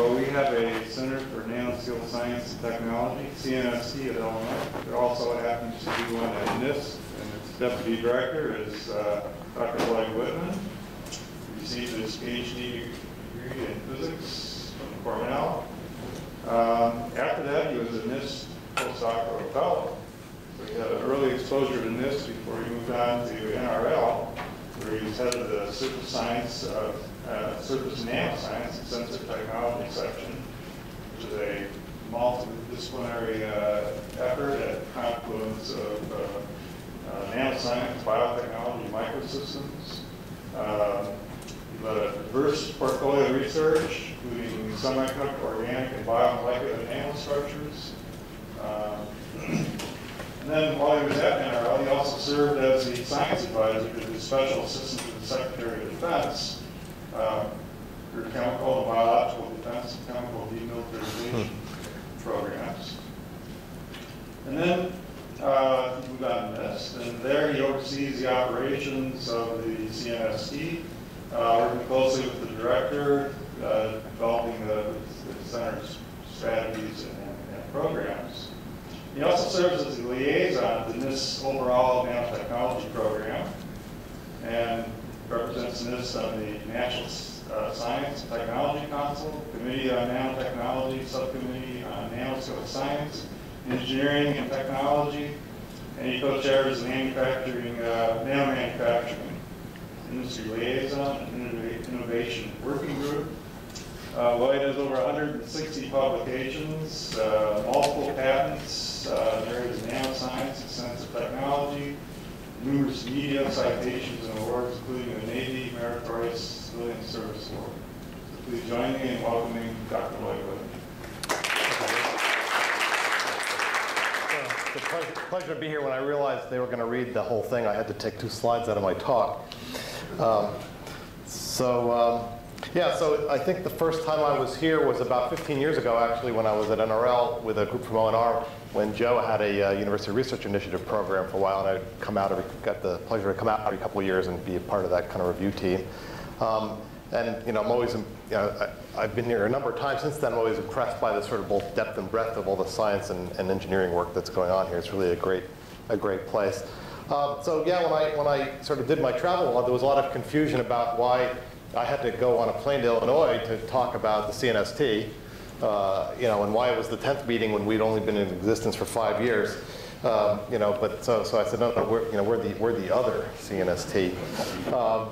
well, we have a Center for Nanoscale Science and Technology, CNST at Illinois. There also happens to be one at NIST, and its deputy director is uh, Dr. Lloyd Whitman. He received his PhD degree in physics from Cornell. Um, After that, he was a NIST postdoctoral fellow. So he had an early exposure to NIST before he moved on to NRL, where he was head of the surface science, uh, surface nanoscience and sensor technology section, which is a multidisciplinary uh, effort at confluence of uh, uh, nanoscience, biotechnology, microsystems. Um, He led a diverse portfolio research, including semiconductor, organic, and biomolecular nanostructures. Um, And then while he was at NRL, he also served as the science advisor to the special assistant to the Secretary of Defense uh, for chemical and biological defense and chemical demilitarization programs. And then uh, he moved on to NIST, and there he oversees the operations of the CNST, uh, working closely with the director, uh, developing the the center's strategies and and programs. He also serves as the liaison to NIST overall nanotechnology program and represents NIST on the National uh, Science and Technology Council, Committee on Nanotechnology, Subcommittee on Nanoscale Science, Engineering and Technology, and he co-chairs the Manufacturing, uh, Nanomanufacturing Industry Liaison and Innovation Working Group. Uh, Lloyd has over 160 publications, uh, multiple patents, uh, areas of nanoscience and sensor technology, numerous media citations and awards, including the Navy Meritorious Civilian Service Award. So Please join me in welcoming Dr. Lloyd Whitman. It's a pleasure, pleasure to be here. When I realized they were going to read the whole thing, I had to take two slides out of my talk. Um, so, um, yeah, so I think the first time I was here was about 15 years ago, actually, when I was at NRL with a group from ONR, when Joe had a uh, University Research Initiative program for a while, and I'd come out every, got the pleasure to come out every couple of years and be a part of that kind of review team. Um, and you know, I'm always, you know, I, I've been here a number of times since then. I'm always impressed by the sort of both depth and breadth of all the science and, and engineering work that's going on here. It's really a great, a great place. Um, so yeah, when I when I sort of did my travel, there was a lot of confusion about why I had to go on a plane to Illinois to talk about the CNST. Uh, you know, and why it was the 10th meeting when we'd only been in existence for five years. Um, you know, but so, so I said, no, no, we're, you know, we're the, we're the other CNST. Um,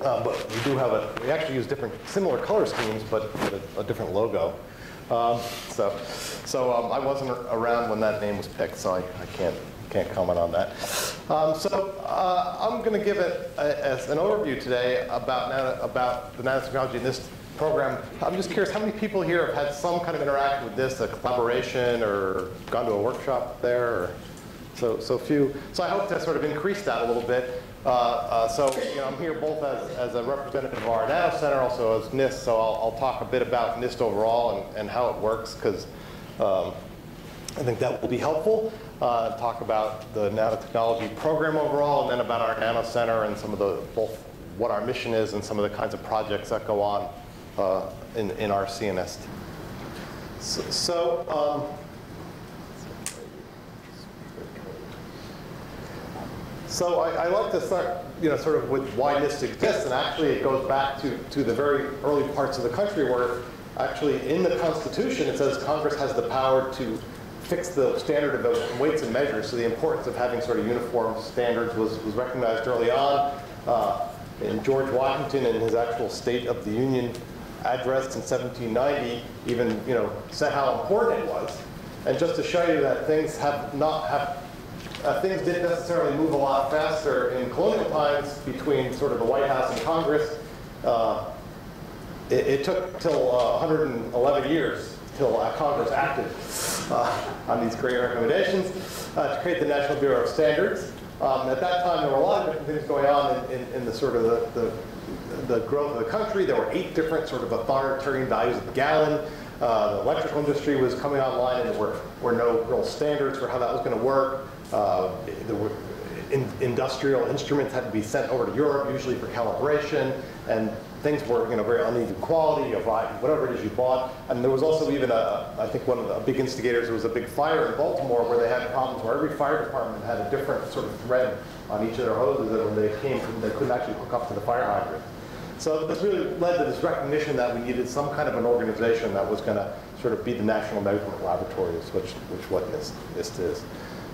uh, but we do have a, we actually use different, similar color schemes, but a, a different logo. Um, so, so um, I wasn't around when that name was picked, so I, I can't, can't comment on that. Um, so uh, I'm going to give it a, an overview today about, about the nanotechnology in this program. I'm just curious, how many people here have had some kind of interaction with NIST, a collaboration, or gone to a workshop there? Or, so, so few. So I hope to sort of increase that a little bit. Uh, uh, so you know, I'm here both as, as a representative of our Nano Center, also as NIST. So I'll, I'll talk a bit about NIST overall and, and how it works, because um, I think that will be helpful. Uh, talk about the nanotechnology program overall, and then about our Nano Center and some of the both what our mission is and some of the kinds of projects that go on uh, in, in our CNST. So, so um, So I, I, like to start, you know, sort of with why NIST exists, and actually it goes back to, to the very early parts of the country where actually in the Constitution it says Congress has the power to fix the standard of weights and measures. So the importance of having sort of uniform standards was, was recognized early on. Uh, George Washington in his actual State of the Union address in 1790 even, you know, said how important it was. And just to show you that things have not have uh, things didn't necessarily move a lot faster in colonial times between sort of the White House and Congress. Uh, it, it, took till uh, 111 years till uh, Congress acted uh, on these great recommendations uh, to create the National Bureau of Standards. Um, at that time, there were a lot of different things going on in, in, in the sort of the, the, the, growth of the country. There were eight different sort of authoritarian values of the gallon. the electrical industry was coming online, and there were, were no real standards for how that was going to work. Uh, the in, industrial instruments had to be sent over to Europe, usually for calibration, and things were, you know, very uneven quality, of whatever it is you bought. And there was also even a, I think one of the big instigators, there was a big fire in Baltimore where they had problems where every fire department had a different sort of thread on each of their hoses, and when they came from, they couldn't actually hook up to the fire hydrant. So this really led to this recognition that we needed some kind of an organization that was going to sort of be the national measurement laboratories, which, which what NIST, is.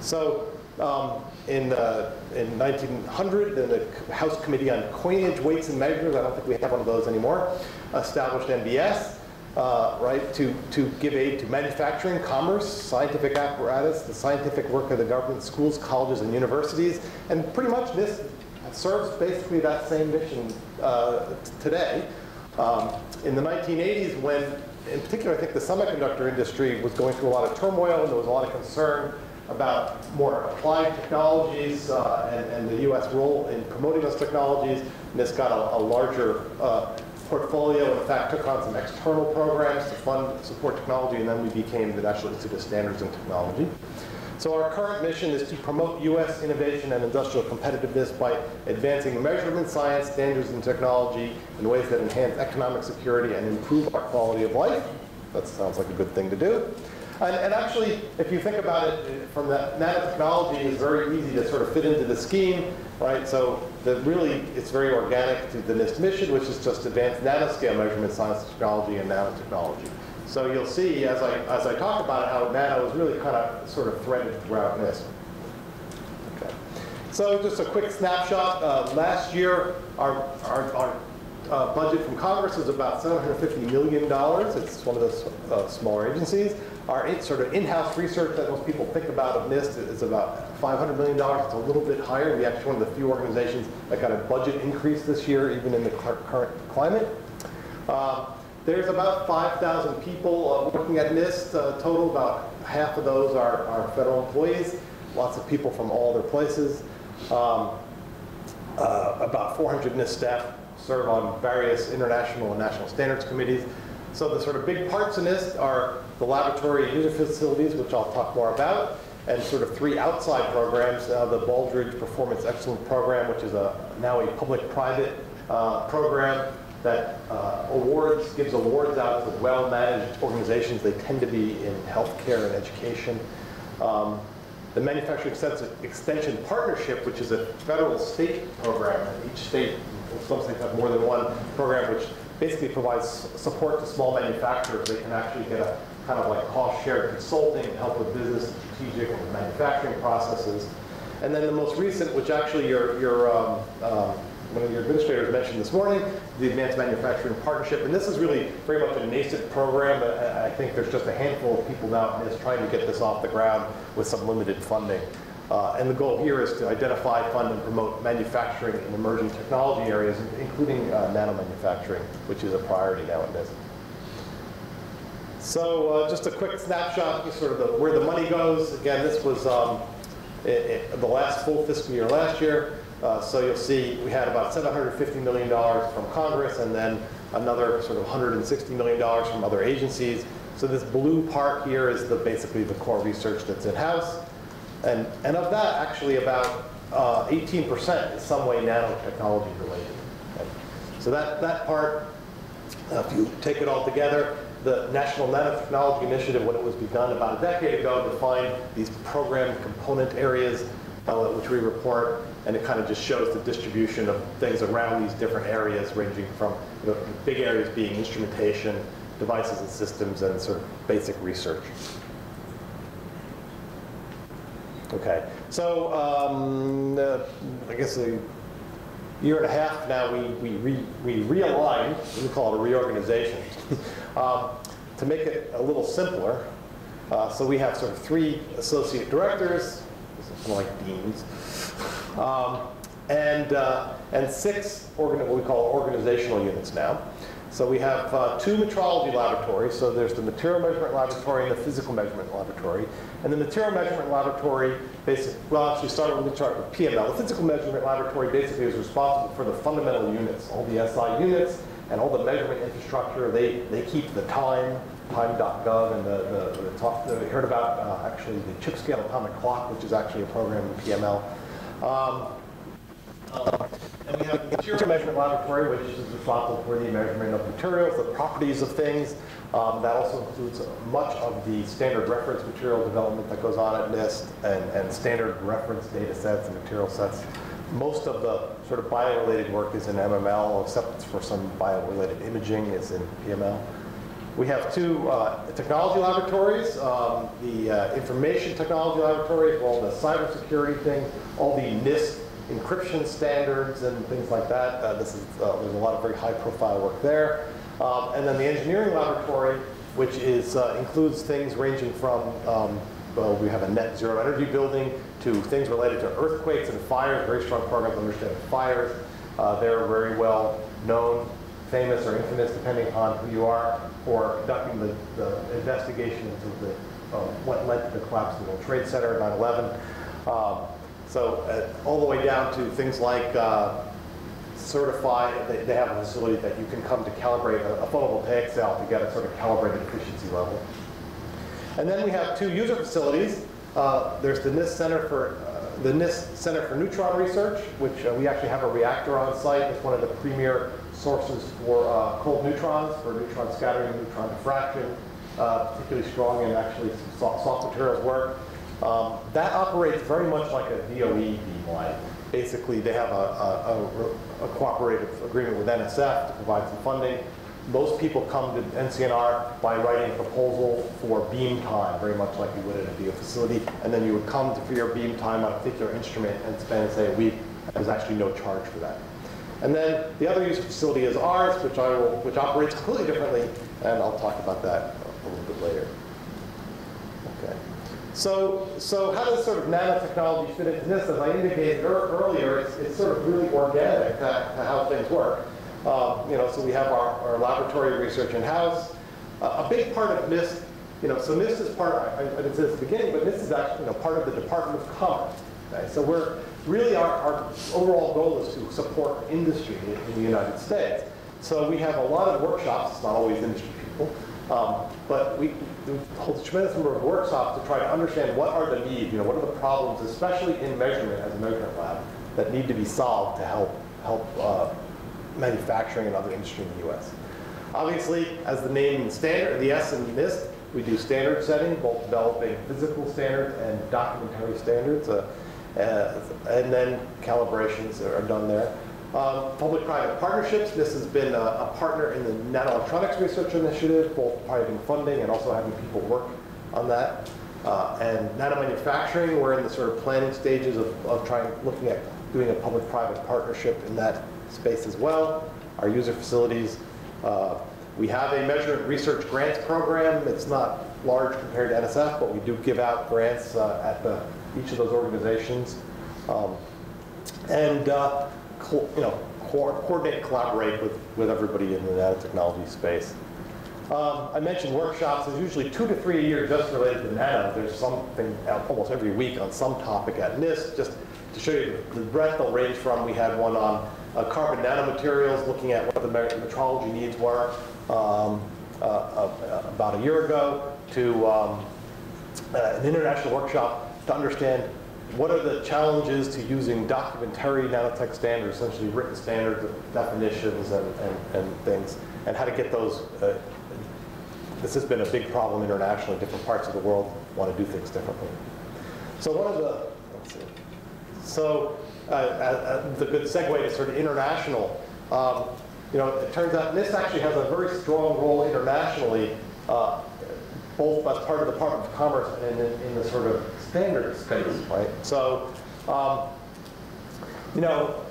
So um, in, uh, in 1900, the House Committee on Coinage, Weights, and Measures, I don't think we have one of those anymore, established NBS, uh, right, to, to give aid to manufacturing, commerce, scientific apparatus, the scientific work of the government, schools, colleges, and universities. And pretty much NIST serves basically that same mission uh, today. Um, in the 1980s, when, in particular, I think the semiconductor industry was going through a lot of turmoil and there was a lot of concern about more applied technologies uh, and, and the U.S. role in promoting those technologies, and NIST got a, a larger uh, portfolio. In fact, took on some external programs to fund support technology, and then we became the National Institute of Standards and Technology. So our current mission is to promote U.S. innovation and industrial competitiveness by advancing measurement science, standards, and technology in ways that enhance economic security and improve our quality of life. That sounds like a good thing to do. And, and actually, if you think about it, uh, from that nanotechnology is very easy to sort of fit into the scheme, right? So the, really, it's very organic to the NIST mission, which is just advanced nanoscale measurement science, technology, and nanotechnology. So you'll see as I, as I talk about how nano is really kind of sort of threaded throughout NIST. Okay. So just a quick snapshot. Uh, last year, our, our, our uh, budget from Congress was about $750 million. It's one of those uh, smaller agencies. Our in, sort of in-house research that most people think about of NIST is about $500 million. It's a little bit higher. We actually one of the few organizations that got a budget increase this year, even in the current climate. Uh, there's about 5,000 people uh, working at NIST uh, total. About half of those are, are federal employees. Lots of people from all their places. Um, uh, about 400 NIST staff serve on various international and national standards committees. So the sort of big parts in NIST are the laboratory user facilities, which I'll talk more about, and sort of three outside programs, uh, the Baldrige Performance Excellence Program, which is a, now a public-private uh, program that uh, awards, gives awards out to well-managed organizations. They tend to be in healthcare and education. Um, the Manufacturing Extension Partnership, which is a federal state program, each state, some states have more than one program, which basically provides support to small manufacturers. They can actually get a kind of like cost shared consulting help with business strategic and manufacturing processes. And then the most recent, which actually your, your um, um, one of your administrators mentioned this morning, the Advanced Manufacturing Partnership. And this is really very much a nascent program. I think there's just a handful of people now this trying to get this off the ground with some limited funding. Uh, and the goal here is to identify, fund, and promote manufacturing in emerging technology areas, including uh, nanomanufacturing, which is a priority now in NIST. So uh, just a quick snapshot, sort of the, where the money goes. Again, this was um, it, it, the last full fiscal year last year. Uh, so you'll see we had about $750 million from Congress and then another sort of $160 million from other agencies. So this blue part here is the, basically the core research that's in-house. And, and of that, actually about 18% uh, is some way nanotechnology related. So that, that part, uh, if you take it all together, the National Nanotechnology Initiative, when it was begun about a decade ago, defined these program component areas, uh, which we report, and it kind of just shows the distribution of things around these different areas, ranging from you know, big areas being instrumentation, devices and systems, and sort of basic research. Okay, so um, uh, I guess a year and a half now we, we, re, we realigned, we call it a reorganization, um, to make it a little simpler. Uh, so we have sort of three associate directors, kind of like deans, um, and, uh, and six what we call organizational units now. So we have uh, two metrology laboratories. So there's the material measurement laboratory and the physical measurement laboratory. And the material measurement laboratory, basically, well, actually started with, the chart with PML. The physical measurement laboratory basically is responsible for the fundamental units, all the SI units and all the measurement infrastructure. They, they keep the time, time.gov, and the, the, the talk we heard about, uh, actually the chip scale atomic clock, which is actually a program in PML. Um, Um, And we have the Material Measurement Laboratory, which is responsible for the measurement of materials, the properties of things. Um, That also includes much of the standard reference material development that goes on at NIST and, and standard reference data sets and material sets. Most of the sort of bio-related work is in MML, except for some bio-related imaging is in PML. We have two uh, technology laboratories, um, the uh, Information Technology Laboratory, all the cybersecurity things, all the NIST encryption standards and things like that. Uh, This is, uh, there's a lot of very high-profile work there. Um, And then the Engineering Laboratory, which is, uh, includes things ranging from, um, well, we have a net zero energy building to things related to earthquakes and fires, very strong program to understand fires. Uh, They're very well known famous or infamous, depending on who you are, for conducting the, the investigation into the, uh, what led to the collapse of the World Trade Center, 9/11. Um, So uh, all the way down to things like uh, certify, they, they have a facility that you can come to calibrate a, a photovoltaic cell to get a sort of calibrated efficiency level. And then we have two user facilities. Uh, There's the NIST Center for, uh, the NIST Center for Neutron Research, which uh, we actually have a reactor on site. It's one of the premier sources for uh, cold neutrons, for neutron scattering, neutron diffraction, uh, particularly strong in actually some soft, soft materials work. Um, That operates very much like a DOE beamline. Basically, they have a, a- a, a cooperative agreement with NSF to provide some funding. Most people come to NCNR by writing a proposal for beam time, very much like you would at a DOE facility, and then you would come to, for your beam time on a particular instrument and spend, say, a week. There's actually no charge for that. And then the other user facility is ours, which I will, which operates completely differently, and I'll talk about that a little bit later. Okay. So, so how does sort of nanotechnology fit into this? As I indicated ear- earlier, it's, it's sort of really organic to, to how things work. Um, you know, so we have our, our laboratory research in-house. Uh, a big part of NIST, you know, so NIST is part, I, I didn't say this at the beginning, but NIST is actually, you know, part of the Department of Commerce. Okay? So we're, really our, our overall goal is to support industry in, in the United States. So we have a lot of workshops, it's not always industry people, um, but we, we hold a tremendous number of workshops to try to understand what are the needs, you know, what are the problems, especially in measurement as a measurement lab, that need to be solved to help, help uh, manufacturing and other industry in the U.S. Obviously, as the name standard, the S in NIST, we do standard setting, both developing physical standards and documentary standards, uh, and then calibrations are done there. Um, Public-private partnerships, NIST has been a, a partner in the Nanoelectronics Research Initiative, both providing funding and also having people work on that. Uh, and nanomanufacturing, we're in the sort of planning stages of, of trying, looking at doing a public-private partnership in that space as well. Our user facilities, uh, we have a measurement research grants program. It's not large compared to NSF, but we do give out grants uh, at the, each of those organizations. Um, and uh, you know, co- coordinate, collaborate with, with everybody in the nanotechnology space. Um, I mentioned workshops. There's usually two to three a year just related to nano. There's something almost every week on some topic at NIST. Just to show you the breadth they'll range from, we had one on uh, carbon nanomaterials, looking at what the metrology needs were um, uh, uh, about a year ago, to um, uh, an international workshop to understand what are the challenges to using documentary nanotech standards, essentially written standards definitions and, and, and things, and how to get those. Uh, this has been a big problem internationally. Different parts of the world want to do things differently. So one of the. So uh, uh, uh, the good segue to sort of international. Um, you know, it turns out NIST actually has a very strong role internationally, uh, both as part of the Department of Commerce and in, in the sort of standard space, right? So, um, you know,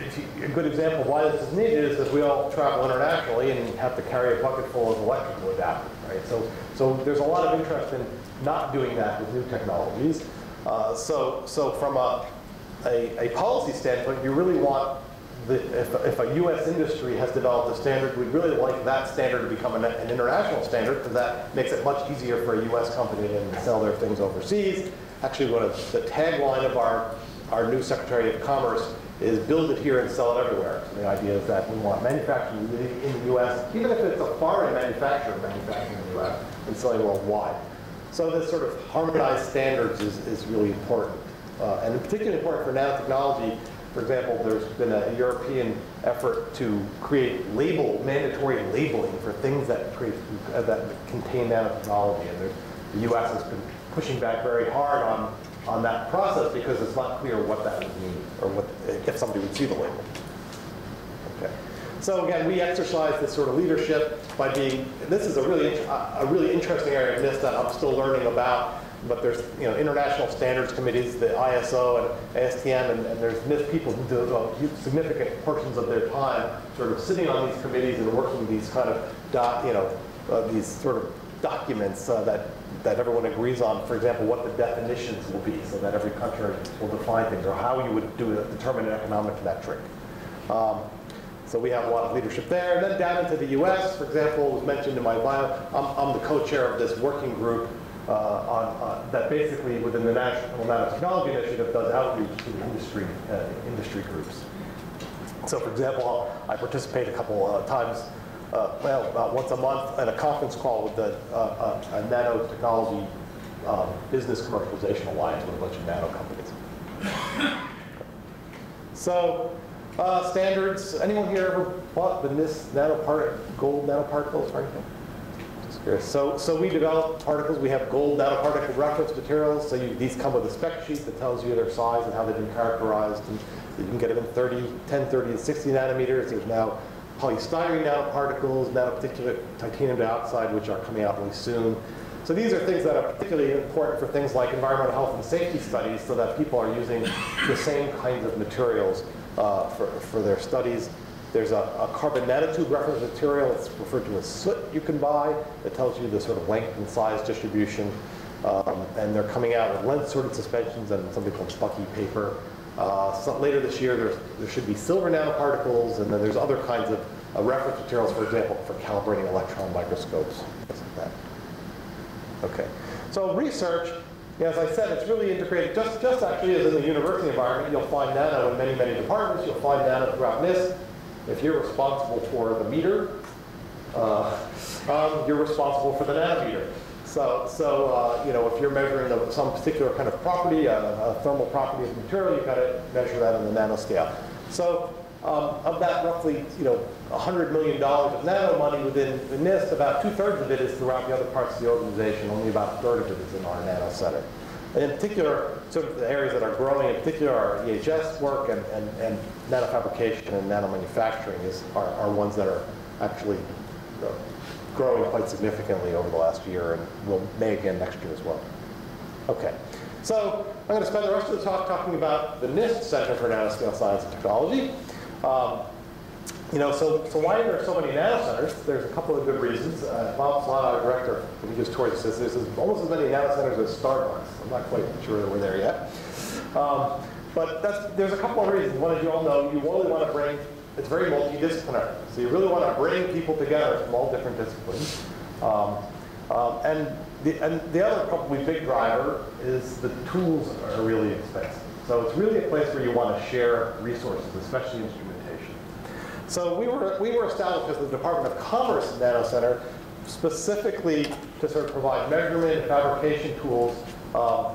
if you, a good example of why this is needed is that we all travel internationally and have to carry a bucket full of electrical adapters, right? So, so there's a lot of interest in not doing that with new technologies. Uh, so, so from a, a, a policy standpoint, you really want the, if, if a U.S. industry has developed a standard, we'd really like that standard to become an, an international standard because that makes it much easier for a U.S. company to sell their things overseas. Actually, one of the tagline of our, our new Secretary of Commerce is build it here and sell it everywhere. So the idea is that we want manufacturing in the U.S., even if it's a foreign manufacturer manufacturing in the U.S. and selling worldwide. So this sort of harmonized standards is, is really important. Uh, and particularly important for nanotechnology For example, there's been a European effort to create label, mandatory labeling for things that create, uh, that contain nanotechnology. And the US has been pushing back very hard on, on that process because it's not clear what that would mean or what, if somebody would see the label. Okay. So again, we exercise this sort of leadership by being, this is a really, a really interesting area of NIST that I'm still learning about, but there's, you know, international standards committees, the ISO and ASTM, and, and there's NIST people who do uh, significant portions of their time sort of sitting on these committees and working these kind of doc, you know, uh, these sort of documents uh, that, that everyone agrees on, for example, what the definitions will be, so that every country will define things, or how you would do it, determine an economic metric. Um, so we have a lot of leadership there. And then down into the US, for example, was mentioned in my bio, I'm, I'm the co-chair of this working group uh, on, uh, that basically within the National Nanotechnology Initiative does outreach to industry, uh, industry groups. So for example, I participate a couple uh, times, uh, well, about once a month at a conference call with the uh, uh, a nanotechnology um, business commercialization alliance with a bunch of nano companies. So uh, standards, anyone here ever bought the NIST nanopart gold nanoparticles or anything? So, so we develop particles. We have gold nanoparticle reference materials. So you, these come with a spec sheet that tells you their size and how they've been characterized. And you can get them in 30, 10, 30, and 60 nanometers. There's now polystyrene nanoparticles, nanoparticulate titanium dioxide, which are coming out really soon. So these are things that are particularly important for things like environmental health and safety studies so that people are using the same kinds of materials uh, for, for their studies. There's a, a carbon nanotube reference material, it's referred to as soot you can buy, that tells you the sort of length and size distribution. Um, and they're coming out with length-sorted suspensions and something called Bucky paper. Uh, so later this year, there should be silver nanoparticles, and then there's other kinds of uh, reference materials, for example, for calibrating electron microscopes, like that. Okay, so research, as I said, it's really integrated. Just, just actually as in the university environment, you'll find nano in many, many departments. You'll find nano throughout NIST. If you're responsible for the meter, uh, um, you're responsible for the nanometer. So, so uh, you know, if you're measuring a, some particular kind of property, a, a thermal property of the material, you've got to measure that on the nanoscale. So um, of that roughly, you know, $100 million of nano money within the NIST, about two-thirds of it is throughout the other parts of the organization. Only about a third of it is in our nano center. In particular, sort of the areas that are growing in particular are EHS work and, and, and nanofabrication and nanomanufacturing is, are, are ones that are actually uh, growing quite significantly over the last year and will may again next year as well. Okay, so I'm going to spend the rest of the talk talking about the NIST Center for Nanoscale Science and Technology. Um, you know, so, so why are there so many nanocenters? There's a couple of good reasons. Uh, Bob Celotta, our director, when he just toured, says there's almost as many nanocenters as Starbucks. I'm not quite sure that we're there yet. Um, but there's a couple of reasons. One, as you all know, you only want to bring, it's very multidisciplinary. So you really want to bring people together from all different disciplines. Um, um, and, the, and the other probably big driver is the tools are really expensive. So it's really a place where you want to share resources, especially instrumentation. So we were, we were established as the Department of Commerce Nano Center specifically to sort of provide measurement and fabrication tools um,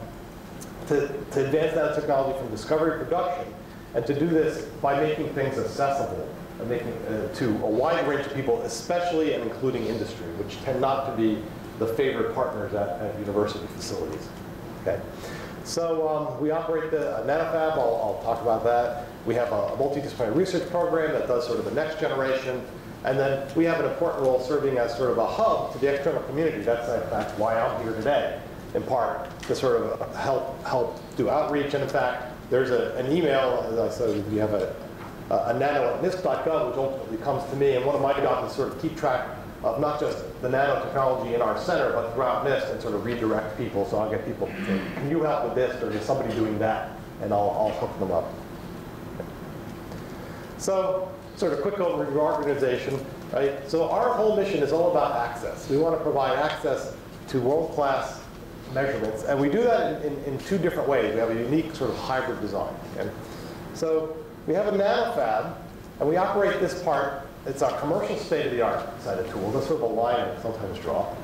to, to advance that technology from discovery production, and to do this by making things accessible and making uh, to a wide range of people, especially and including industry, which tend not to be the favorite partners at, at university facilities. Okay. So um, we operate the NanoFab, I'll, I'll, talk about that. We have a multidisciplinary research program that does sort of the next generation. And then we have an important role serving as sort of a hub to the external community. That's in fact why I'm here today, in part, to sort of help, help do outreach. And in fact, there's a, an email, as I said, we have a, a nano at NIST.gov, which ultimately comes to me. And one of my jobs is sort of keep track of not just the nanotechnology in our center, but throughout NIST and sort of redirect people. So I'll get people to say, can you help with this, or is somebody doing that? And I'll, I'll hook them up. So sort of quick overview of our organization, right? So our whole mission is all about access. We want to provide access to world-class measurements, and we do that in, in, two different ways. We have a unique sort of hybrid design. Okay? So we have a nanofab, and we operate this part. It's our commercial state-of-the-art set of tools. That's sort of a line I sometimes draw.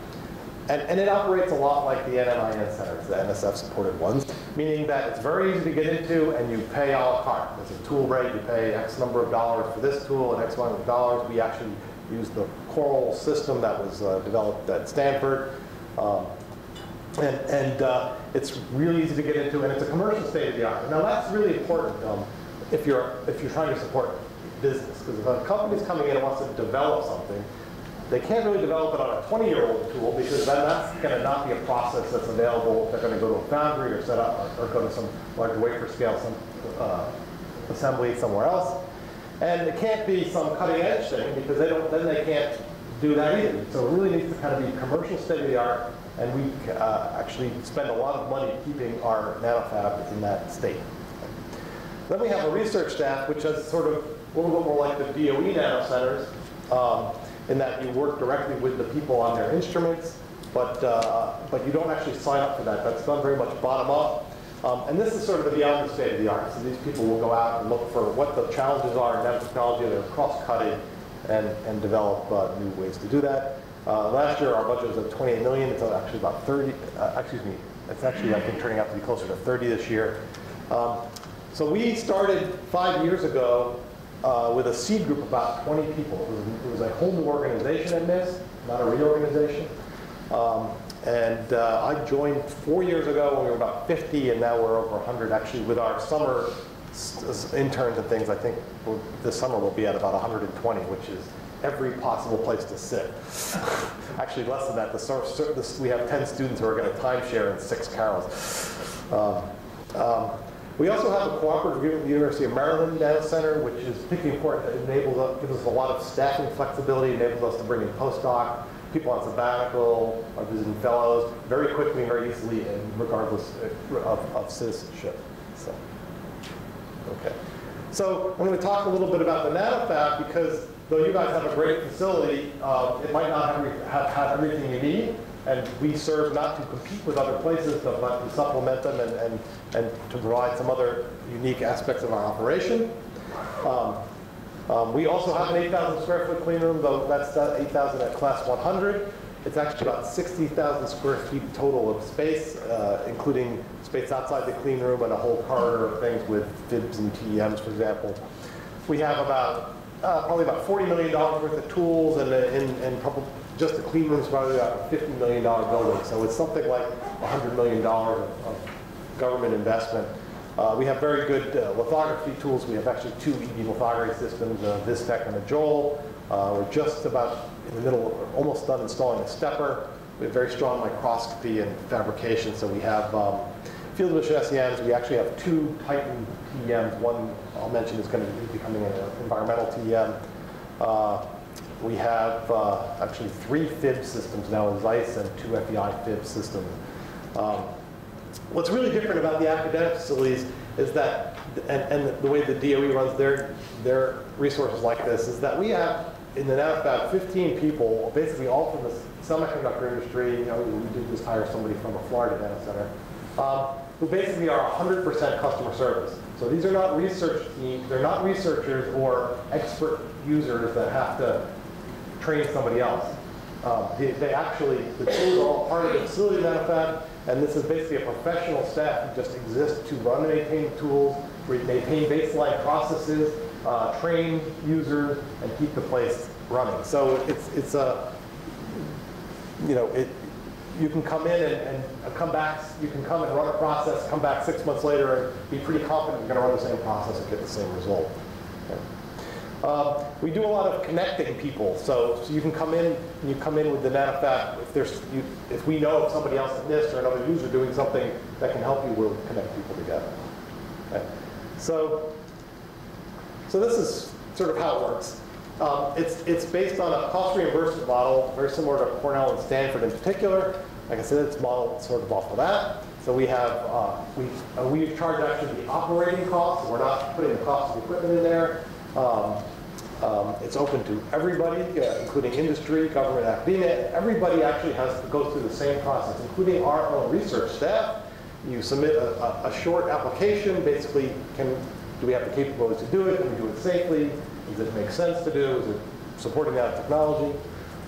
and, and it operates a lot like the NNIN centers, the NSF-supported ones, meaning that it's very easy to get into and you pay à la carte. There's a tool rate, you pay X number of dollars for this tool and X amount of dollars. We actually use the Coral system that was uh, developed at Stanford. Um, and and uh, it's really easy to get into, and it's a commercial state of the art. Now that's really important um, if you're if you're trying to support business, because if a company's coming in and wants to develop something, they can't really develop it on a 20-year-old tool because then that's going to not be a process that's available if they're going to go to a foundry or set up or, or go to some large wafer scale some uh, assembly somewhere else. And it can't be some cutting edge thing because they don't then they can't do that either. So it really needs to kind of be commercial state of the art and we uh, actually spend a lot of money keeping our nanofab in that state. Then we have a research staff, which is sort of a little bit more like the DOE nano centers, um, in that you work directly with the people on their instruments, but, uh, but you don't actually sign up for that. That's done very much bottom up. Um, and this is sort of the beyond the state of the art. So these people will go out and look for what the challenges are in nanotechnology. They're cross-cutting and, and develop uh, new ways to do that. Uh, last year, our budget was at 28 million. It's actually about 30, uh, excuse me, it's actually, I think, turning out to be closer to 30 this year. Um, so we started five years ago uh, with a seed group of about 20 people. It was, it was a whole new organization in NIST, not a reorganization. Um, and uh, I joined four years ago when we were about 50, and now we're over 100. Actually, with our summer interns and things, I think this summer we'll be at about 120, which is every possible place to sit. Actually, less than that. The, we have 10 students who are going to timeshare in six carrels. Um, um, we also have a cooperative agreement with the University of Maryland NanoCenter, which is particularly important. It enables us, gives us a lot of staffing flexibility, enables us to bring in postdoc, people on sabbatical, our visiting fellows, very quickly and very easily, and regardless of, of citizenship. So, okay. So I'm going to talk a little bit about the NanoFab because though you guys have a great facility, uh, it might not have, have, have, everything you need. And we serve not to compete with other places, but, but to supplement them and, and, and to provide some other unique aspects of our operation. Um, um, we also have an 8,000 square foot clean room, though that's 8,000 at class 100. It's actually about 60,000 square feet total of space, uh, including space outside the clean room and a whole corridor of things with FIBs and TEMs, for example. We have about uh, probably about $40 million worth of tools, and, and, and probably just the clean room is probably about a $50 million building. So it's something like $100 million of, of government investment. Uh, we have very good uh, lithography tools. We have actually two EV lithography systems, a Vistec and a JEOL. Uh, we're just about in the middle, almost done installing a stepper. We have very strong microscopy and fabrication, so we have um, field emission SEMs. We actually have two Titan TEMs. One I'll mention is going to be becoming an environmental TEM. Uh, we have uh, actually three FIB systems now, in Zeiss and two FEI FIB systems. Um, what's really different about the academic facilities is that, and, and, the way the DOE runs their, their resources like this, is that we have in the NAF about 15 people, basically all from the semiconductor industry. You know, we did just hire somebody from a Florida nanocenter, um, who basically are 100% customer service. So these are not research teams, they're not researchers or expert users that have to train somebody else. Um, they, they, actually, the tools are all part of the facility NanoFab, and this is basically a professional staff who just exists to run and maintain tools, maintain baseline processes, uh, train users, and keep the place running. So it's, it's a, you know, it, you can come in and, and, come back, you can come and run a process, come back six months later and be pretty confident you're going to run the same process and get the same result. Okay. Uh, we do a lot of connecting people. So, so you can come in, and you come in with the NanoFab. If, there's, you, if we know of somebody else at NIST or another user doing something that can help you, we'll connect people together. Okay. So, so this is sort of how it works. Um, it's, it's based on a cost reimbursement model, very similar to Cornell and Stanford in particular. Like I said, it's modeled sort of off of that. So we have, uh, we, uh, we charge actually the operating costs. We're not putting the cost of equipment in there. Um, um, it's open to everybody, uh, including industry, government, academia. Everybody actually has to go through the same process, including our own research staff. You submit a, a, a short application, basically, can, do we have the capabilities to do it? Can we do it safely? Does it make sense to do? Is it supporting that technology?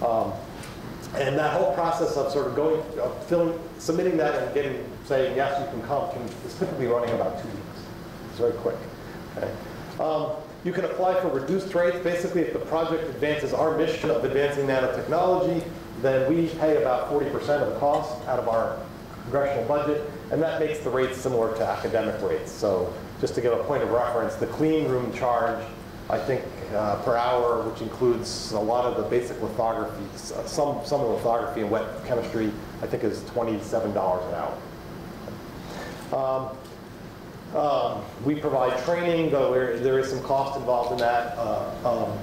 Um, And that whole process of sort of going, of filling, submitting that and getting, saying, yes, you can come, can, is typically running about two weeks. It's very quick. Okay. Um, you can apply for reduced rates. Basically, if the project advances our mission of advancing nanotechnology, then we pay about 40% of the cost out of our congressional budget, and that makes the rates similar to academic rates. So just to give a point of reference, the clean room charge, I think, uh, per hour, which includes a lot of the basic lithography, uh, some, some of the lithography and wet chemistry, I think is $27 an hour. Um, um, We provide training, though there is some cost involved in that. Uh, um,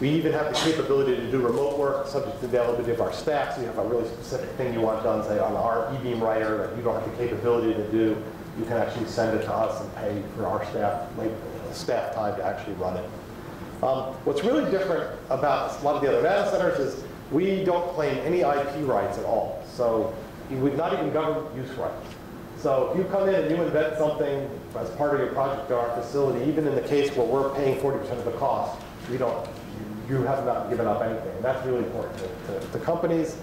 We even have the capability to do remote work, subject to the availability of our staff. So you have a really specific thing you want done, say on our e-beam writer, that you don't have the capability to do, you can actually send it to us and pay for our staff, like, staff time to actually run it. Um, What's really different about a lot of the other nanocenters is we don't claim any IP rights at all. So you would not even government use rights. So if you come in and you invent something as part of your project or our facility, even in the case where we're paying 40% of the cost, we don't, you have not given up anything. And that's really important to, to, to companies.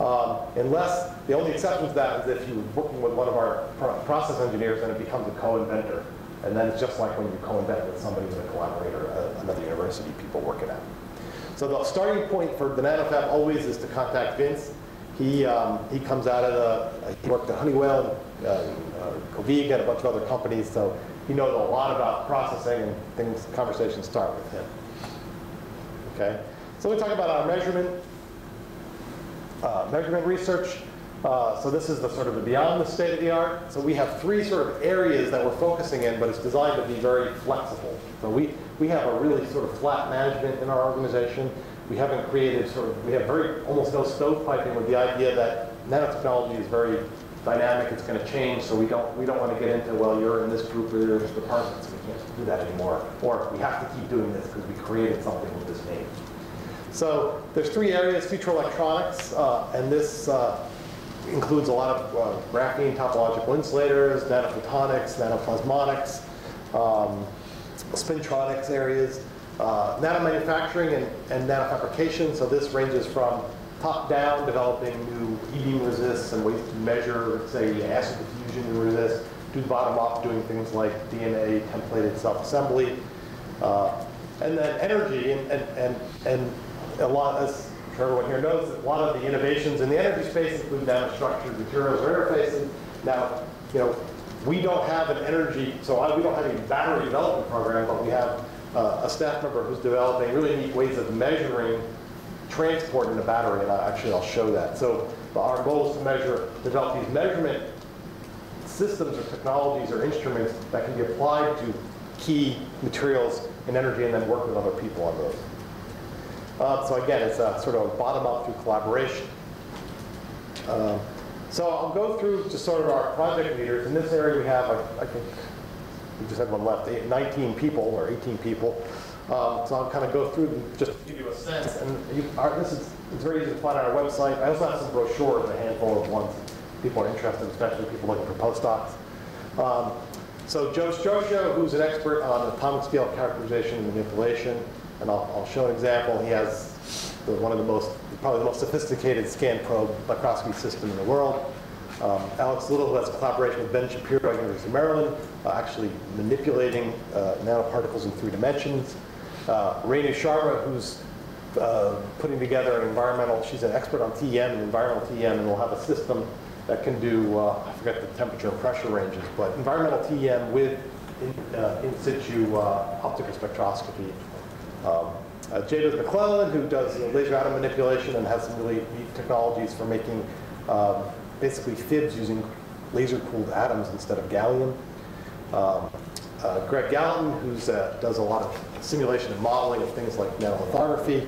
Um, unless, the only exception to that is if you're working with one of our pro- process engineers and it becomes a co-inventor. And then it's just like when you co-invent with somebody with a collaborator, uh, another university people working at. So the starting point for the NanoFab always is to contact Vince. He, um, he comes out of the, he worked at Honeywell, uh, uh, and a bunch of other companies, so he knows a lot about processing and things, conversations start with him. Okay? So we talk about our measurement, uh, measurement research. Uh, so this is the sort of the beyond the state of the art. So we have three sort of areas that we're focusing in, but it's designed to be very flexible. So we, we have a really sort of flat management in our organization. We haven't created sort of, we have very, almost no stovepiping with the idea that nanotechnology is very dynamic, it's going to change, so we don't, we don't want to get into, well, you're in this group or you're in this department, so we can't do that anymore. Or we have to keep doing this because we created something with this name. So there's three areas, future electronics, uh, and this uh, includes a lot of uh, graphene topological insulators, nanophotonics, nanoplasmonics, um, spintronics areas, uh, nanomanufacturing and, and nanofabrication. So this ranges from top-down, developing new e-beam resists and ways to measure, say, acid diffusion and resist, to bottom-up, doing things like DNA templated self-assembly. Uh, and then energy, and, and, and, and a lot, sure everyone here knows, that a lot of the innovations in the energy space include nanostructured materials or interfacing. Now, you know, we don't have an energy, so I, we don't have a battery development program, but we have uh, a staff member who's developing really neat ways of measuring transport in a battery, and I, actually I'll show that. So our goal is to measure, develop these measurement systems or technologies or instruments that can be applied to key materials and energy and then work with other people on those. Uh, so again, it's a sort of bottom-up through collaboration. Um, so I'll go through just sort of our project leaders. In this area, we have, I, I think, we just had one left, eight- 19 people or 18 people. Um, so I'll kind of go through and just to give you a sense. And you, our, this is it's very easy to find on our website. I also have some brochures, a handful of ones people are interested, especially people looking for postdocs. Um, so Joe Stroscio, who's an expert on atomic scale characterization and manipulation, and I'll, I'll show an example. He has the, one of the most, probably the most sophisticated scan probe microscopy system in the world. Um, Alex Liddle, who has a collaboration with Ben Shapiro at University of Maryland, uh, actually manipulating uh, nanoparticles in three dimensions. Uh, Renu Sharma, who's uh, putting together an environmental, she's an expert on TEM and environmental TEM, and will have a system that can do, uh, I forget the temperature and pressure ranges, but environmental TEM with in, uh, in situ uh, optical spectroscopy. Um, uh, McClelland, who does laser atom manipulation and has some really neat technologies for making um, basically fibs using laser-cooled atoms instead of gallium. Um, uh, Greg Gallatin, who uh, does a lot of simulation and modeling of things like nanolithography.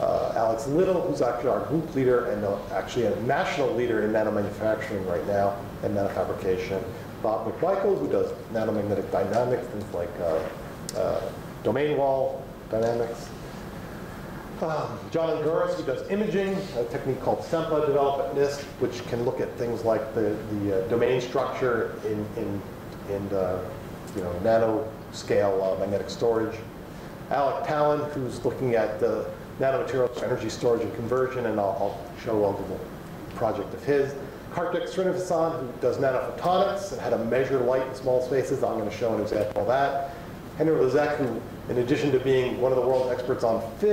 Uh, Alex Liddle, who's actually our group leader and uh, actually a national leader in nanomanufacturing right now and nanofabrication. Bob McMichael, who does nanomagnetic dynamics, things like uh, domain wall dynamics. Um, John Unguris, who does imaging, a technique called SEMPA developed at NIST, which can look at things like the, the uh, domain structure in, in, in uh, you know, nanoscale uh, magnetic storage. Alec Talin, who's looking at the nanomaterials for energy storage and conversion, and I'll, I'll show a little project of his. Kartik Srinivasan, who does nanophotonics and how to measure light in small spaces. I'm going to show an example of that. Henri Lezec, who, in addition to being one of the world's experts on FIB,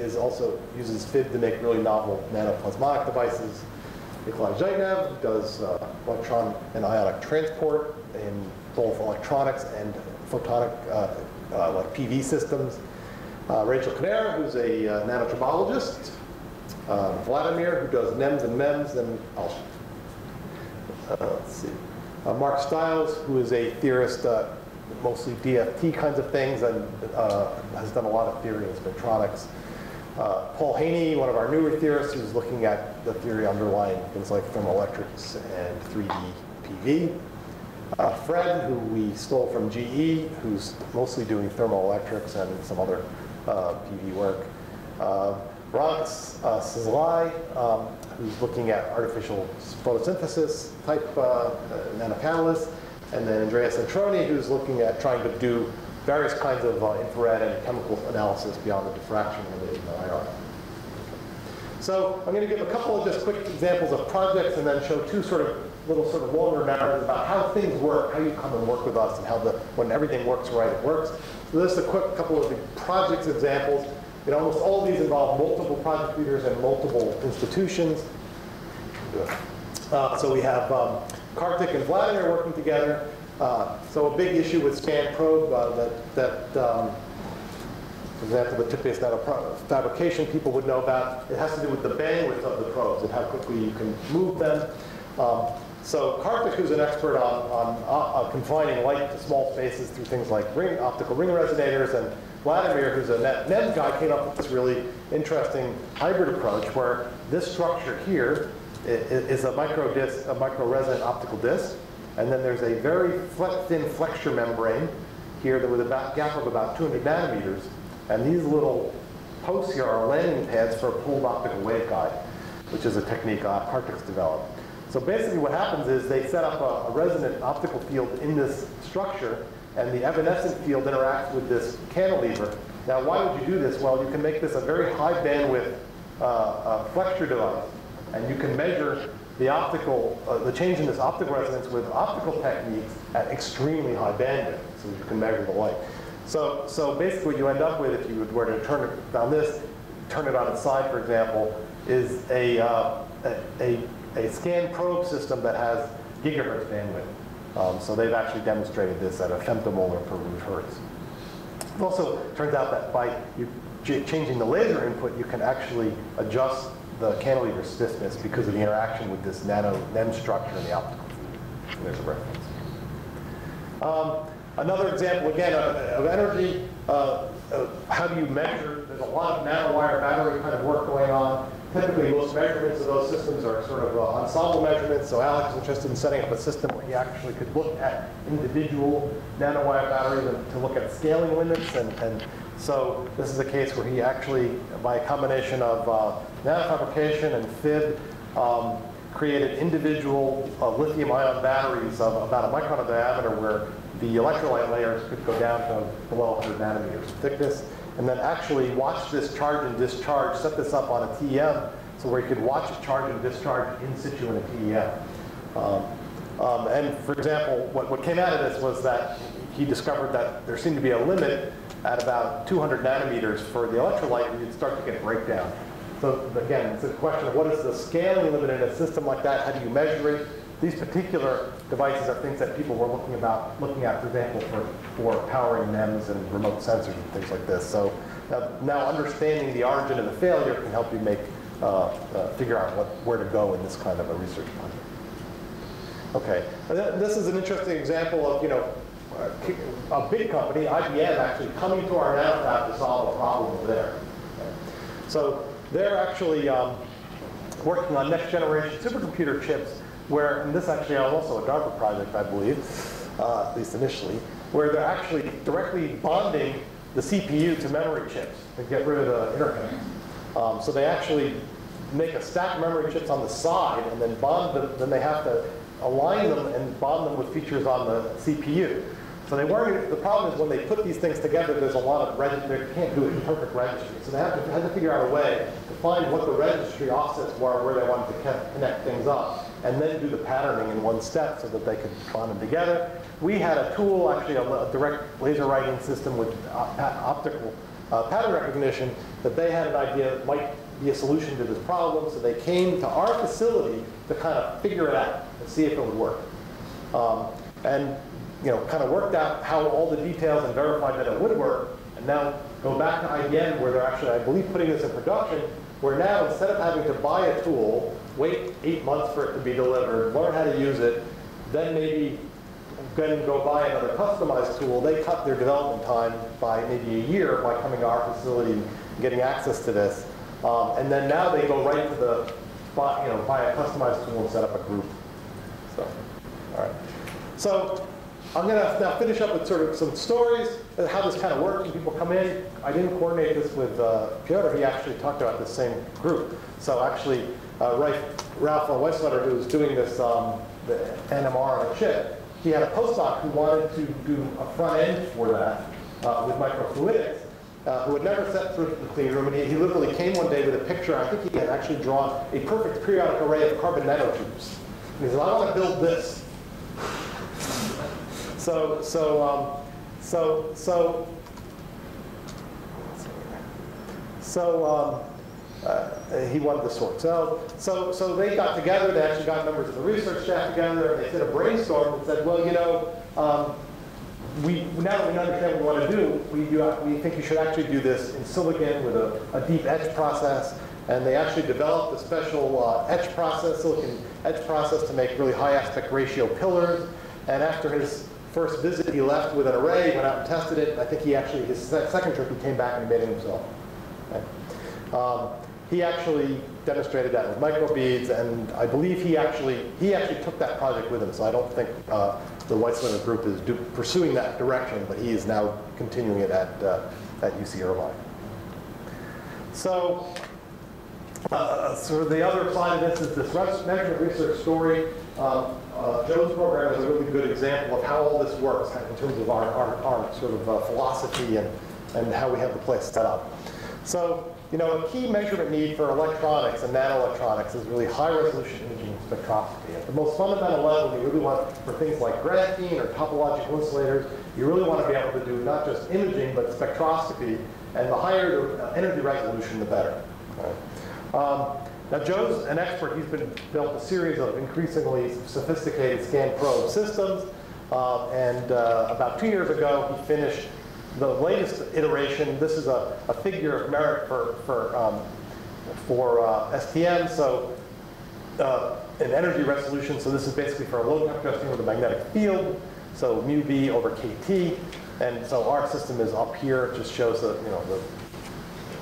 is also uses FIB to make really novel nanoplasmonic devices. Nikolai Zhitenev does uh, electron and ionic transport in both electronics and photonic, uh, uh, like PV systems. Uh, Rachel Cannara, who's a uh, nanotribologist. Uh, Vladimir, who does NEMS and MEMS, and I'll uh, let's see. Mark Stiles, who is a theorist, mostly DFT kinds of things, and uh, has done a lot of theory in spintronics. Uh, Paul Haney, one of our newer theorists, who's looking at the theory underlying things like thermoelectrics and 3D PV. Uh, Fred, who we stole from GE, who's mostly doing thermoelectrics and some other uh, PV work. Uh, Ron uh, Szalai, um, who's looking at artificial photosynthesis type uh, uh, nanocatalysts, and then Andrea Centrone, who's looking at trying to do various kinds of uh, infrared and chemical analysis beyond the diffraction in the IR. So I'm going to give a couple of just quick examples of projects and then show two sort of little sort of longer narratives about how things work, how you come and work with us, and how the, when everything works right, it works. So this is a quick couple of the projects examples. And almost all of these involve multiple project leaders and multiple institutions. Uh, so we have um, Kartik and Vladimir working together. Uh, so a big issue with scan probe uh, that, that um, for example, the tip-based fabrication people would know about, it has to do with the bandwidth of the probes and how quickly you can move them. Um, so Kartik, who's an expert on, on confining light to small spaces through things like ring, optical ring resonators, and Vladimir, who's a net, NEMS guy, came up with this really interesting hybrid approach where this structure here is a micro disc, a micro resonant optical disc, and then there's a very thin flexure membrane here that with a gap of about 200 nanometers, and these little posts here are landing pads for a pooled optical waveguide, which is a technique uh, Kartik's developed. So basically what happens is they set up a, a resonant optical field in this structure, and the evanescent field interacts with this cantilever. Now why would you do this? Well, you can make this a very high bandwidth uh, uh, flexure device and you can measure the optical, uh, the change in this optical resonance with optical techniques at extremely high bandwidth, so you can measure the light. So, so basically what you end up with if you were to turn it on this, turn it on its side, for example, is a, uh, a, a, scan probe system that has gigahertz bandwidth. Um, so they've actually demonstrated this at a femtometer per root hertz. It also turns out that by you changing the laser input, you can actually adjust the cantilever stiffness because of the interaction with this nano NEM structure in the optical fluid. There's a reference. Um, another example, again, of, of energy, uh, uh, how do you measure? There's a lot of nanowire battery kind of work going on. Typically, most measurements of those systems are sort of uh, ensemble measurements. So Alex is interested in setting up a system where he actually could look at individual nanowire batteries and to look at scaling limits and, and so this is a case where he actually, by a combination of uh, nanofabrication and FIB, um, created individual uh, lithium-ion batteries of about a micron of diameter where the electrolyte layers could go down to below 100 nanometers thickness, and then actually watch this charge and discharge, set this up on a TEM, so where you could watch it charge and discharge in situ in a TEM. Um, um, and for example, what, what came out of this was that he discovered that there seemed to be a limit at about 200 nanometers for the electrolyte, you'd start to get breakdown. So again, it's a question of what is the scaling limit in a system like that? How do you measure it? These particular devices are things that people were looking about, looking at, for example, for, for powering NEMs and remote sensors and things like this. So now, now understanding the origin of the failure can help you make uh, uh, figure out what, where to go in this kind of a research project. Okay, this is an interesting example of you know a big company, IBM, actually coming to our NanoFab to solve a problem there. So they're actually um, working on next generation supercomputer chips where, and this actually is also a DARPA project, I believe, uh, at least initially, where they're actually directly bonding the CPU to memory chips to get rid of the interconnect. Um, so they actually make a stack of memory chips on the side and then bond them, then they have to align them and bond them with features on the CPU. So they the problem is when they put these things together, there's a lot of, reg- they can't do it in perfect registry. So they have to, had to figure out a way to find what the registry offsets were, where they wanted to connect things up, and then do the patterning in one step so that they could bond them together. We had a tool, actually a direct laser writing system with op- optical uh, pattern recognition, that they had an idea might be a solution to this problem, so they came to our facility to kind of figure it out and see if it would work. Um, and you know, kind of worked out how all the details and verified that it would work. And now go back to IBM where they're actually, I believe, putting this in production, where now instead of having to buy a tool, wait eight months for it to be delivered, learn how to use it, then maybe then go buy another customized tool, they cut their development time by maybe a year by coming to our facility and getting access to this. Um, and then now they go right to the, buy, you know, buy a customized tool and set up a group. So, all right. So I'm going to now finish up with sort of some stories of how this kind of works when people come in. I didn't coordinate this with uh, Piotr. He actually talked about this same group. So actually, uh, Ralph, Ralph who was doing this, um, the NMR on a chip, he had a postdoc who wanted to do a front end for that uh, with microfluidics. Uh, who had never set through the clean room, and he, he literally came one day with a picture. I think he had actually drawn a perfect periodic array of carbon nanotubes. And he said, "I want to build this." So, so, um, so, so, so um, uh, he wanted this work. So, so, so they got together. They actually got members of the research staff together, and they did a brainstorm and said, well, you know, um, we now that we understand what we want to do, we, do, we think you should actually do this in silicon with a, a deep etch process. And they actually developed a special uh, etch process, silicon etch process, to make really high aspect ratio pillars. And after his first visit, he left with an array, went out and tested it. I think he actually, his se- second trip, he came back and made it himself. Okay. Um, he actually demonstrated that with microbeads, and I believe he actually he actually took that project with him. So I don't think uh, the Weissleder group is pursuing that direction, but he is now continuing it at uh, at UC Irvine. So. Uh, sort of the other side of this is this measurement research story. Um, uh, Joe's program is a really good example of how all this works in terms of our, our, our sort of uh, philosophy and, and how we have the place set up. So, you know, a key measurement need for electronics and nanoelectronics is really high resolution imaging spectroscopy. At the most fundamental level, you really want, for things like graphene or topological insulators, you really want to be able to do not just imaging, but spectroscopy. And the higher the uh, energy resolution, the better. Right? Um, now, Joe's an expert. He's been built a series of increasingly sophisticated scan probe systems. Um, and uh, about two years ago, he finished the latest iteration. This is a, a figure of merit for, for, um, for uh, STM. So, uh, an energy resolution. So, this is basically for a low temperature STM with a magnetic field. So, mu b over kT. And so, our system is up here. It just shows the, you know, the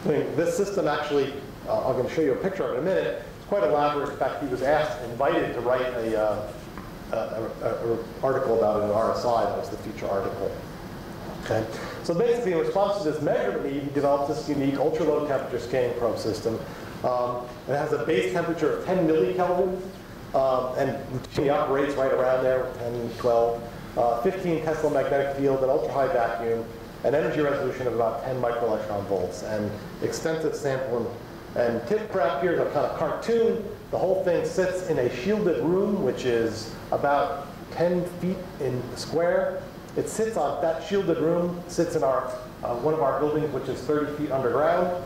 thing. This system actually uh, I'm going to show you a picture of it in a minute. It's quite elaborate. In fact, he was asked, invited to write a, uh, a, a, a article about it in RSI. That was the feature article. Okay. So basically, in response to this measurement need, he developed this unique ultra-low temperature scanning probe system. Um, it has a base temperature of 10 millikelvins, um, and routinely operates right around there, 10, 12. Uh, 15 Tesla magnetic field, an ultra-high vacuum, an energy resolution of about 10 microelectron volts, and extensive sample and tip prep here is a kind of cartoon. The whole thing sits in a shielded room, which is about 10 feet in square. It sits on, that shielded room sits in our, uh, one of our buildings, which is 30 feet underground.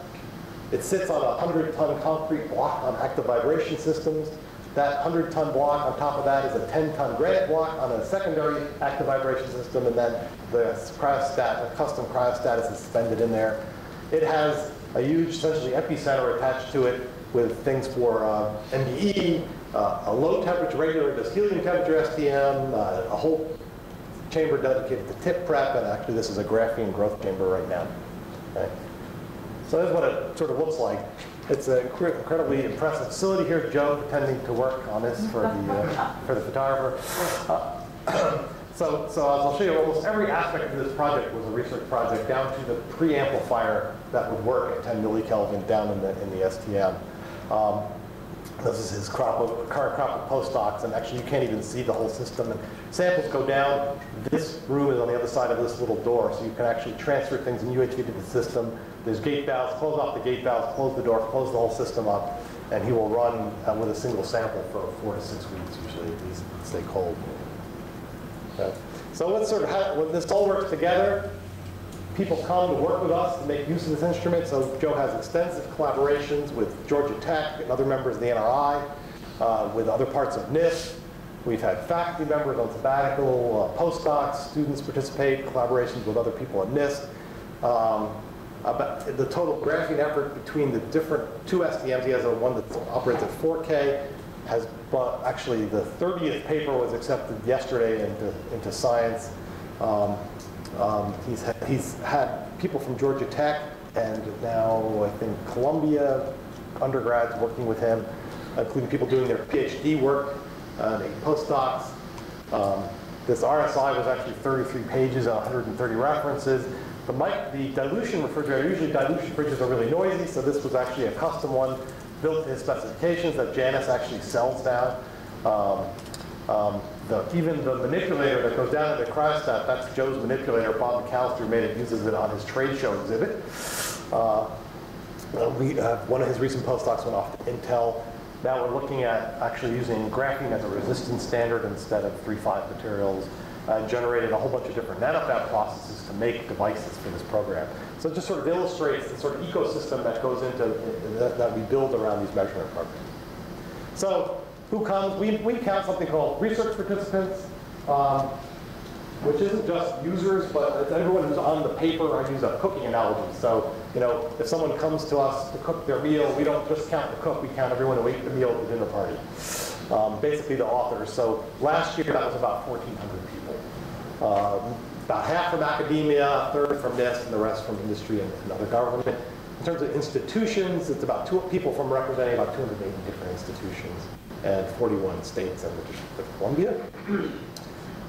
It sits on a 100-ton concrete block on active vibration systems. That 100-ton block on top of that is a 10-ton granite block on a secondary active vibration system, and then the cryostat, the custom cryostat is suspended in there. It has a huge, essentially, epicenter attached to it with things for uh, MBE, uh, a low temperature regulator does helium temperature STM, uh, a whole chamber dedicated to tip prep, and actually this is a graphene growth chamber right now. Okay. So that's what it sort of looks like. It's an incredibly impressive facility. here. Joe pretending to work on this for the, uh, for the photographer. Uh, so, so as I'll show you, almost every aspect of this project was a research project, down to the preamplifier that would work at 10 millikelvin down in the, in the STM. Um, This is his crop of, current crop of postdocs, and actually you can't even see the whole system. And samples go down. This room is on the other side of this little door, so you can actually transfer things in UHV to the system. There's gate valves, close off the gate valves, close the door, close the whole system up, and he will run uh, with a single sample for four to six weeks usually. These stay cold. Okay. So let's sort of have, when this all works together, people come to work with us to make use of this instrument. So Joe has extensive collaborations with Georgia Tech and other members of the NRI, uh, with other parts of NIST. We've had faculty members on sabbatical, uh, postdocs, students participate, collaborations with other people at NIST. Um, about the total graphene effort between the different two STMs, he has a one that operates at 4K, has but actually the 30th paper was accepted yesterday into, into Science. Um, um, he's, ha he's had people from Georgia Tech and now I think Columbia undergrads working with him, including people doing their PhD work, uh, postdocs. Um, this RSI was actually 33 pages and 130 references. The, mic, the dilution refrigerator, usually dilution fridges are really noisy, so this was actually a custom one built to his specifications that Janis actually sells now. Um, um, the, even the manipulator that goes down to the cryostat, that's Joe's manipulator. Bob McAllister made it, uses it on his trade show exhibit. Uh, we, uh, one of his recent postdocs went off to Intel. Now we're looking at actually using graphene as a resistance standard instead of 3.5 materials uh, generated a whole bunch of different nanofab processes to make devices for this program. So it just sort of illustrates the sort of ecosystem that goes into, that, that we build around these measurement programs. So who comes? We, we count something called research participants, um, which isn't just users, but it's everyone who's on the paper. I use a cooking analogy. So, you know, if someone comes to us to cook their meal, we don't just count the cook, we count everyone who ate the meal at the dinner party. Um, basically the authors. So last year that was about 1,400 people. Um, about half from academia, a third from NIST, and the rest from industry and, and other government. In terms of institutions, it's about two people from representing about 280 different institutions and 41 states and the District of Columbia.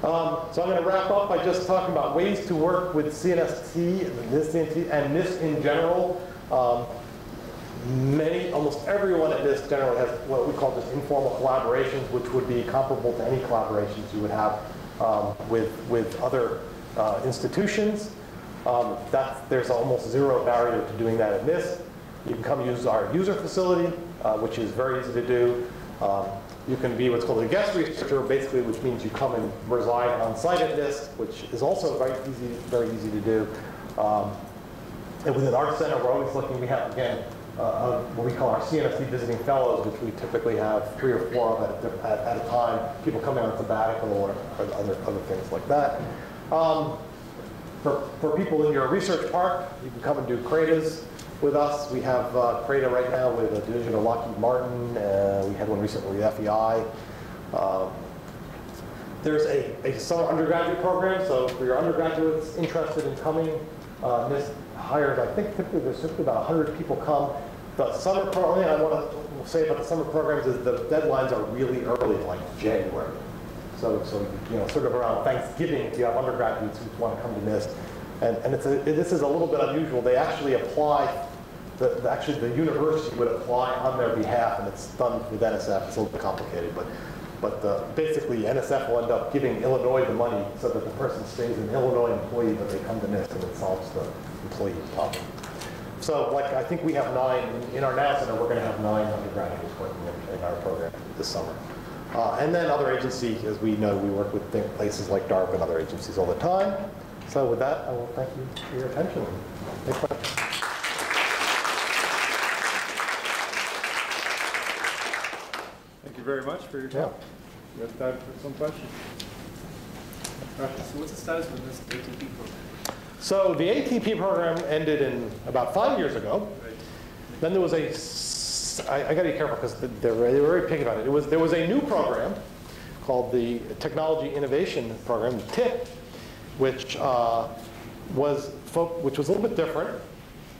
Um, so I'm going to wrap up by just talking about ways to work with CNST and NIST and NIST in general. Um, many, almost everyone at NIST generally has what we call just informal collaborations, which would be comparable to any collaborations you would have um, with, with other uh, institutions. Um, that, there's almost zero barrier to doing that at NIST. You can come use our user facility, uh, which is very easy to do. Um, you can be what's called a guest researcher, basically, which means you come and reside on site at NIST, which is also very easy, very easy to do. Um, and within our center, we're always looking, we have, again, uh, uh, what we call our CNST visiting fellows, which we typically have three or four of at, at, at a time. People coming on sabbatical or, or other, other things like that. Um, for, for people in your research park, you can come and do CRADAs with us. We have uh, right now with a division of Lockheed Martin. Uh, we had one recently with FEI. Um, there's a, a summer undergraduate program, so for your undergraduates interested in coming, uh, NIST hired, I think typically there's typically about 100 people come. The summer program, I want to say about the summer programs is the deadlines are really early, like January. So, so you know, sort of around Thanksgiving, if you have undergraduates who want to come to NIST. And, and it's a, this is a little bit unusual. They actually apply, the, the, actually the university would apply on their behalf, and it's done with NSF. It's a little bit complicated, but but uh, basically, NSF will end up giving Illinois the money so that the person stays an Illinois employee, but they come to NIST and it solves the employee problem. So, like, I think we have nine, in our now center, we're going to have nine undergraduates working in, in our program this summer. Uh, and then other agencies, as we know, we work with places like DARPA and other agencies all the time. So with that, I will thank you for your attention. Take questions. Thank you very much for your talk. We have time for some questions. So what's the status of this ATP program? So the ATP program ended in about five years ago. Right. Then there was a, I, I gotta be careful because they're, very- they're very picky about it. It was, there was a new program called the Technology Innovation Program, TIP, which uh, was, which was a little bit different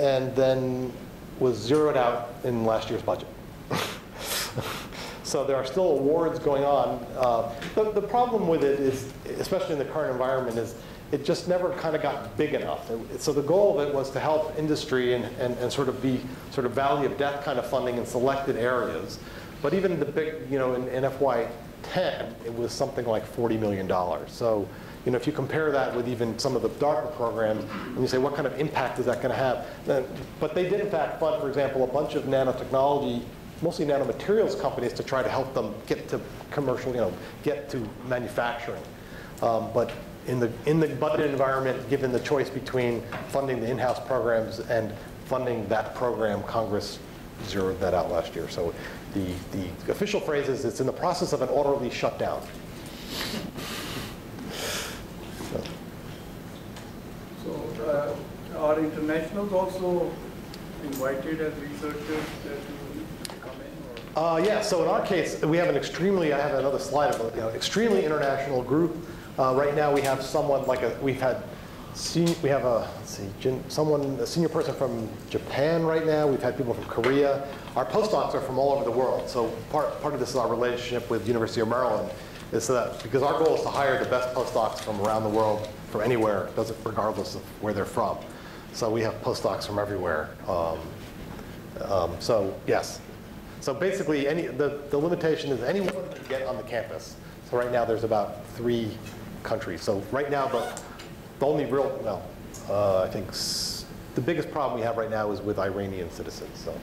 and then was zeroed out in last year's budget. So there are still awards going on. Uh, the, the problem with it is, especially in the current environment, is it just never kind of got big enough. So the goal of it was to help industry and, and, and sort of be sort of valley of death kind of funding in selected areas. But even the big, you know, in, in FY '10, it was something like $40 million. So, you know, if you compare that with even some of the DARPA programs, and you say, what kind of impact is that going to have? Then- But they did in fact fund, for example, a bunch of nanotechnology, mostly nanomaterials companies to try to help them get to commercial, you know, get to manufacturing. Um, But in the, in the budget environment, given the choice between funding the in-house programs and funding that program, Congress zeroed that out last year. So the, the official phrase is, it's in the process of an orderly shutdown. So, So uh, are internationals also invited as researchers uh, to come in? or- Uh, yeah, so in our case, we have an extremely, I have another slide of, you know, extremely international group. Uh, right now, we have someone like a, we've had, we have a, let's see, someone, a senior person from Japan right now. We've had people from Korea. Our postdocs are from all over the world. So part, part of this is our relationship with University of Maryland is that, because our goal is to hire the best postdocs from around the world, from anywhere, doesn't, regardless of where they're from. So we have postdocs from everywhere. Um, um, So, yes. So basically, any, the, the limitation is anyone can get on the campus. So right now, there's about three countries. So right now, the, the only real, well, uh, I think the biggest problem we have right now is with Iranian citizens, so,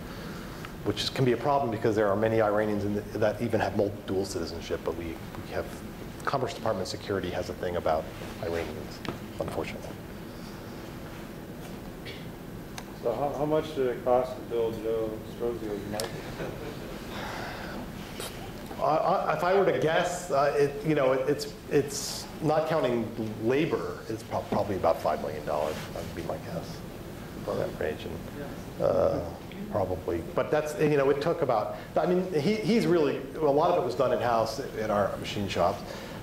which can be a problem because there are many Iranians in the, that even have dual citizenship, but we, we have, Commerce Department Security has a thing about Iranians, unfortunately. So how, how much did it cost to build Joe Stroscio's mic? I- If I were to guess, uh, it, you know, it- it's, it's not counting labor, it's prob- probably about $5 million. That would be my guess, for that range. and, uh, Probably, but that's, you know, it took about, I mean, he, he's really, a lot of it was done in-house in our machine shops.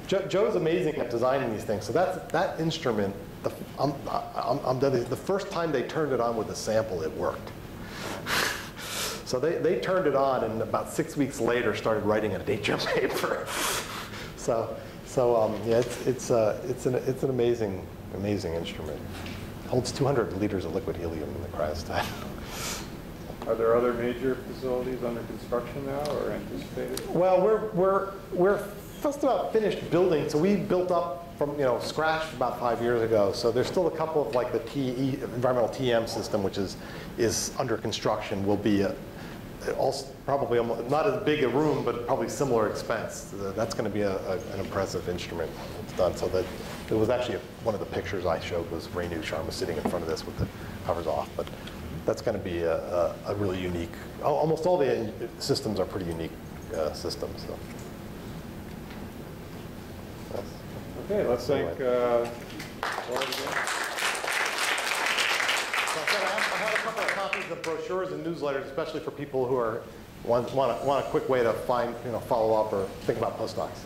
Joe, Joe's amazing at designing these things, so that's, that instrument, the, I'm, I'm, I'm done, the first time they turned it on with a sample, it worked. So they, they turned it on and about six weeks later started writing a nature paper. so so um, yeah, it's, it's, uh, it's, an, it's an amazing, amazing instrument. holds 200 liters of liquid helium in the cryostat. Are there other major facilities under construction now or anticipated? Well, we're, we're, we're just about finished building, so we built up from, you know, scratch about five years ago. So there's still a couple of like the TE, environmental TM system, which is, is under construction, will be a, also probably not as big a room, but probably similar expense. That's going to be a, a- an impressive instrument when it's done. So that, it was actually, one of the pictures I showed was Renu Sharma sitting in front of this with the covers off. But that's going to be a, a, a really unique, almost all the systems are pretty unique uh, systems. So. Yes. Okay, let's thank, uh, Laura again. So I've I have a couple of copies of brochures and newsletters, especially for people who are want, want, a, want a quick way to find, you know, follow up or think about postdocs.